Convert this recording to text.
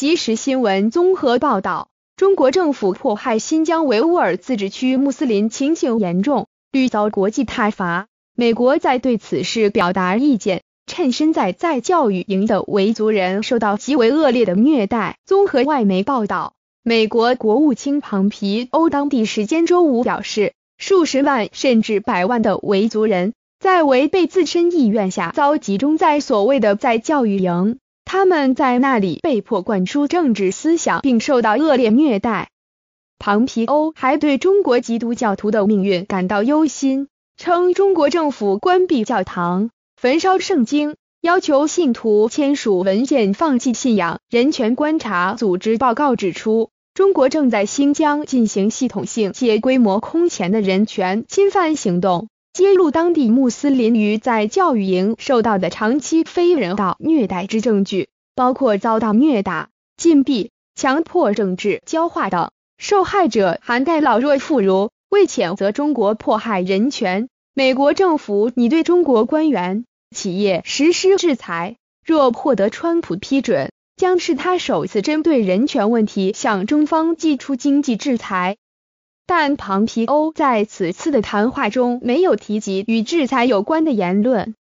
即时新闻综合报道：中国政府迫害新疆维吾尔自治区穆斯林情形严重，屡遭国际挞伐。美国在对此事表达意见。趁身在在教育营的维族人受到极为恶劣的虐待。综合外媒报道，美国国务卿庞皮欧当地时间周五表示，数十万甚至百万的维族人在违背自身意愿下遭集中在所谓的在教育营，他们在那里被迫灌输政治思想，并受到恶劣虐待。庞皮欧还对中国基督教徒的命运感到忧心，称中国政府关闭教堂。焚烧圣经，要求信徒签署文件放弃信仰。人权观察组织报告指出，中国正在新疆进行系统性且规模空前的人权侵犯行动，揭露当地穆斯林于在教育营受到的长期非人道虐待之证据，包括遭到虐打、禁闭、强迫政治教化等。受害者涵盖老弱妇孺。为谴责中国迫害人权，美国政府拟对中国官员。企业实施制裁，若获得川普批准，将是他首次针对人权问题向中方寄出经济制裁。但庞皮欧在此次的谈话中没有提及与制裁有关的言论。